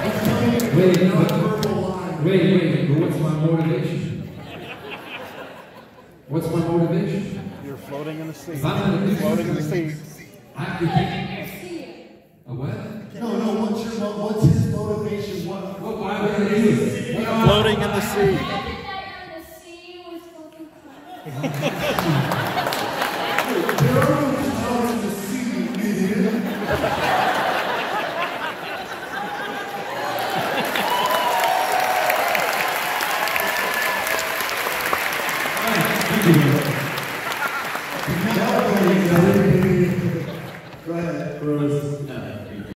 Wait, but, wait, wait, but what's my motivation? What's my motivation? You're floating in the sea. I'm You're floating in the sea. I, it, a what? No, no, what's, your, what, what's his motivation? What, what, why would I do it? Floating in the sea. There are no clouds in the sea, idiot. Thank you. Go ahead, Rose.